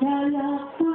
Yeah.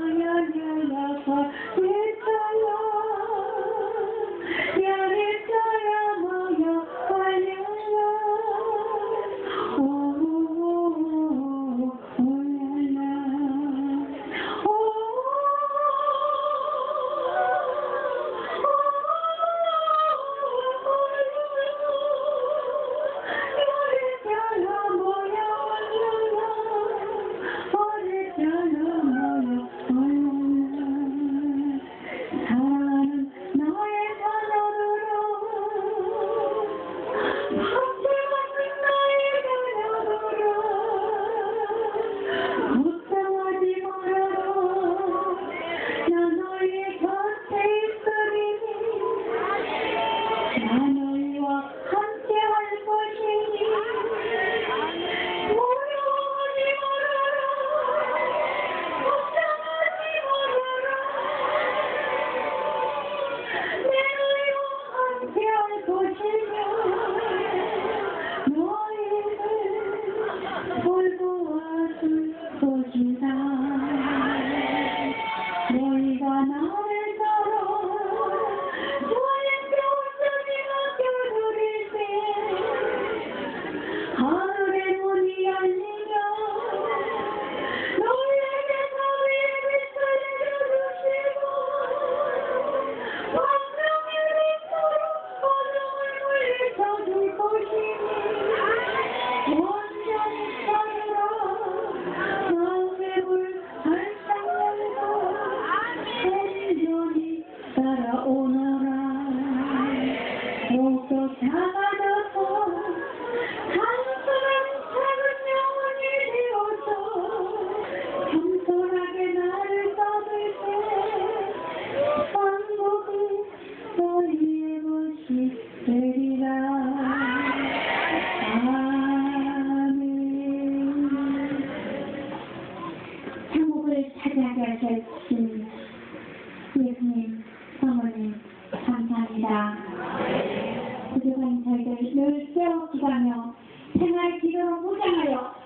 저희들 늘 깨어기가며 생활 기도로 무장하여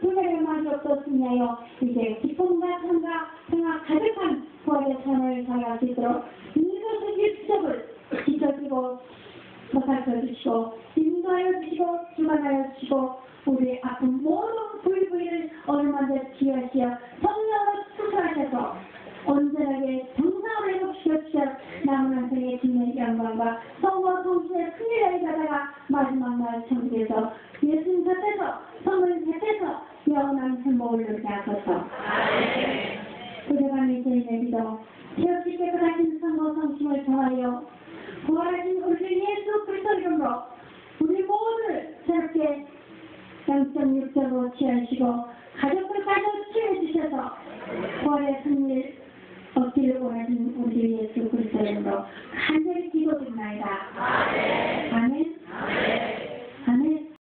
두뇌를 마저 없었으며 이제 기쁨과 참과 평화 가득한 부활의 선을 살아갈 수 있도록 이것의 일적을 지켜주고 보살펴 주시고 인도하여 주시고 주관하여 주시고 우리 아픈 모든 불부위를 얼마나 지하시어 성령으로 수술하셔서 온전하게 정 상으로 회복시켜 주셔 남은 한 생의 주님의 영광과 성과 성신의 큰일을 가다가 마지막 날 천국에서 예수님 곁에서 성을 곁에서 영원한 행복을 누리게 하소서. 부족한 저희의 믿어 태엽시 깨끗하신 성과 성심을 통하여 부활하신 우리 예수 그리스도 이름으로 우리 모두를 새롭게 영적 육적으로 취하시고 가족을 가져 취해주셔서 부활의 승리를 얻기를 원하는 우리 예수 그리스도의 이름으로 간절히 기도드립나이다. 아멘. 아멘. 아멘.